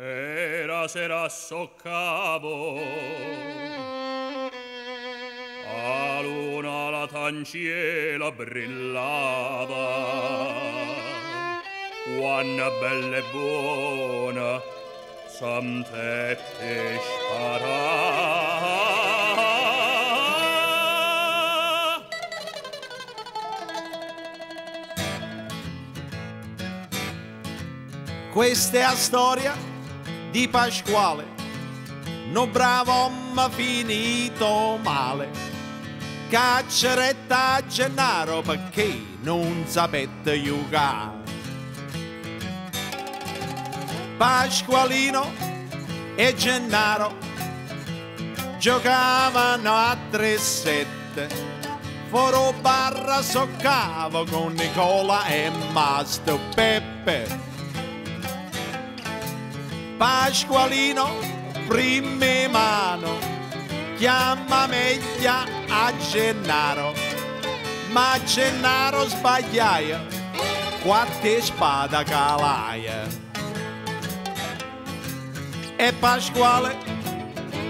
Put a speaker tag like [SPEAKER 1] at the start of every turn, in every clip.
[SPEAKER 1] Era sera soccavo. A luna la tanciela brillava. Quanna bella e buona Samtette sparà
[SPEAKER 2] Questa è la storia di Pasquale, no bravo ma finito male. Cacceretta a Gennaro perché non sapete giocare. Pasqualino e Gennaro giocavano a 3-7. Foro barra soccavo con Nicola e Mastro Peppe. Pasqualino, prime mano, chiama meglia a Gennaro, ma Gennaro sbagliaia, quattro spada calaia. E Pasquale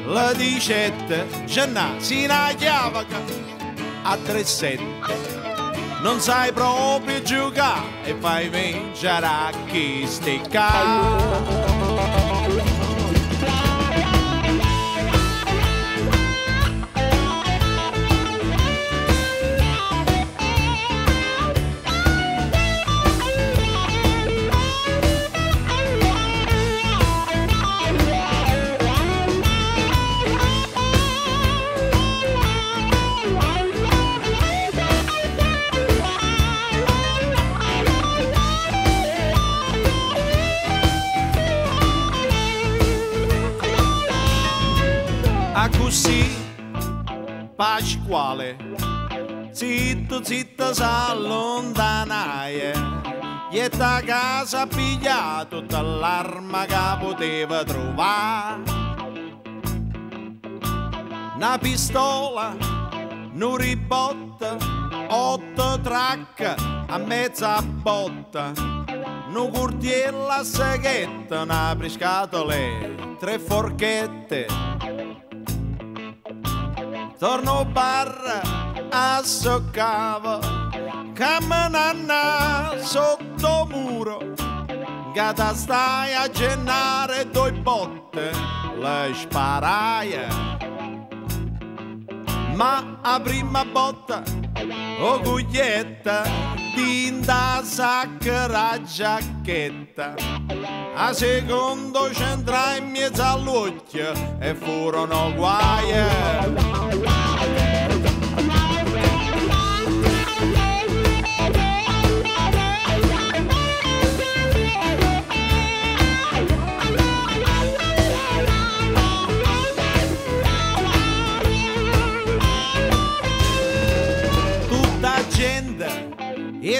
[SPEAKER 2] la dicette, Gennaro si na chiavaca a tre sette. Non sai proprio giocare e fai vincere a chi sticca. A così Pasquale Zitto, zitto s'allontanaie E da casa piglia tutta l'arma che poteva trovare. Una pistola, un ribotta Otto track a mezza botta. Un curtiello a seghetta, una briscatole, tre forchette torno bar a soccavo camminando sotto muro. Gata stai a gennare due botte le sparaie ma a prima botta o guglietta tinta sacra giacchetta a secondo c'entra in mezzo all'occhio e furono guai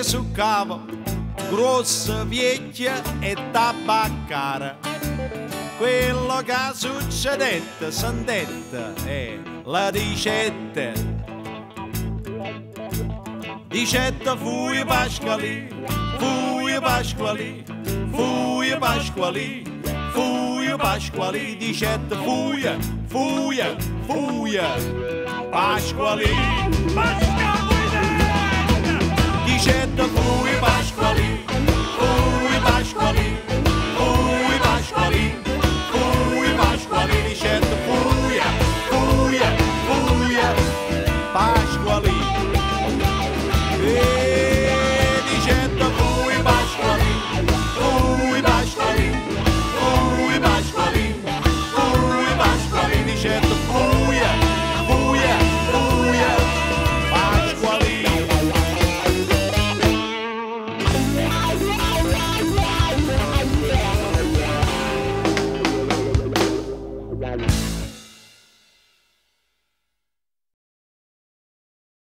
[SPEAKER 2] su cavo grossa, vecchia e tabaccara quello che succedette sentette è la dicette dicette fui Pasquali fui Pasquali fui Pasquali fui Pasquali fuia Pasquali dicette fui Pasquali fui Pasquali